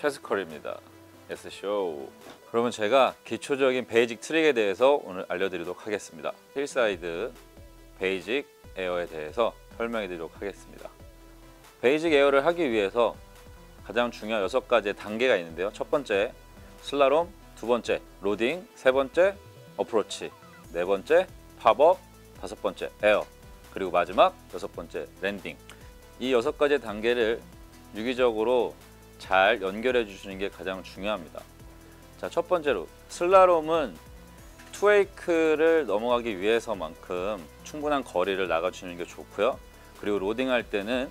최스컬입니다. S쇼. 그러면 제가 기초적인 basic 트릭에 대해서 오늘 알려드리도록 하겠습니다. heelside basic air에 대해서 설명해 드리도록 하겠습니다. basic air를 하기 위해서 가장 중요한 여섯 가지의 단계가 있는데요. 첫 번째 slalom, 두 번째 로딩, 세 번째 어프로치, 네 번째 pop up, 다섯 번째 에어, 그리고 마지막 여섯 번째 landing. 이 여섯 가지 단계를 유기적으로 잘 연결해 주시는 게 가장 중요합니다. 자, 첫 번째로 슬라롬은 투웨이크를 넘어가기 위해서만큼 충분한 거리를 나가주시는 게 좋고요. 그리고 로딩할 때는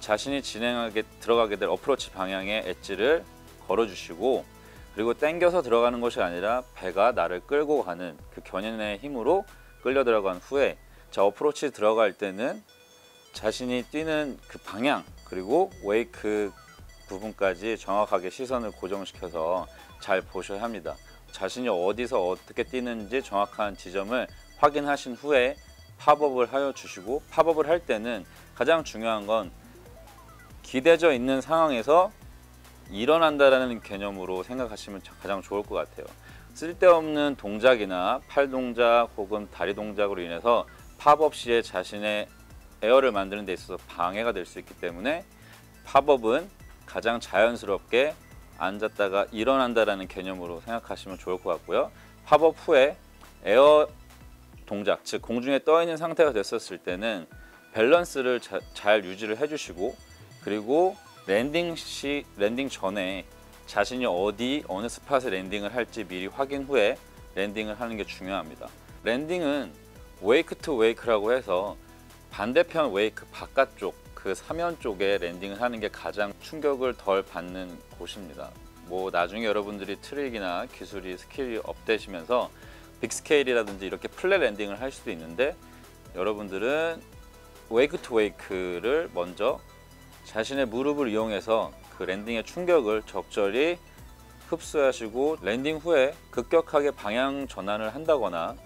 자신이 진행하게 들어가게 될 어프로치 방향의 엣지를 걸어주시고 그리고 당겨서 들어가는 것이 아니라 배가 나를 끌고 가는 그 견인의 힘으로 끌려 들어간 후에 자 어프로치 들어갈 때는 자신이 뛰는 그 방향 그리고 웨이크 부분까지 정확하게 시선을 고정시켜서 잘 보셔야 합니다. 자신이 어디서 어떻게 뛰는지 정확한 지점을 확인하신 후에 팝업을 하여 주시고 팝업을 할 때는 가장 중요한 건 기대져 있는 상황에서 일어난다라는 개념으로 생각하시면 가장 좋을 것 같아요. 쓸데없는 동작이나 팔 동작 혹은 다리 동작으로 인해서 pop up 시에 자신의 air를 만드는 데 있어서 방해가 될 수 있기 때문에 pop up은 가장 자연스럽게 앉았다가 일어난다라는 개념으로 생각하시면 좋을 것 같고요. pop up 후에 air 동작, 즉 공중에 떠 있는 상태가 됐었을 때는 밸런스를 자, 잘 유지를 해주시고 그리고 landing 시 landing 전에 자신이 어디 어느 spot에 landing을 할지 미리 확인 후에 landing을 하는 게 중요합니다. landing은 wake to wake라고 해서 반대편 wake 바깥쪽 그 사면 쪽에 landing을 하는 게 가장 충격을 덜 받는 곳입니다. 뭐 나중에 여러분들이 트릭이나 기술이 skill이 up되시면서 big scale이라든지 이렇게 flat landing을 할 수도 있는데 여러분들은 wake to wake를 먼저 자신의 무릎을 이용해서 그 landing의 충격을 적절히 흡수하시고 landing 후에 급격하게 방향 전환을 한다거나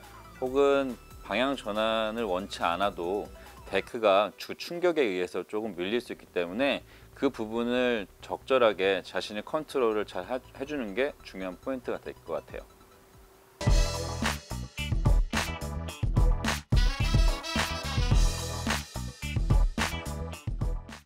혹은 방향 전환을 원치 않아도 데크가 주 충격에 의해서 조금 밀릴 수 있기 때문에 그 부분을 적절하게 자신의 컨트롤을 잘 하- 해주는 게 중요한 포인트가 될 것 같아요.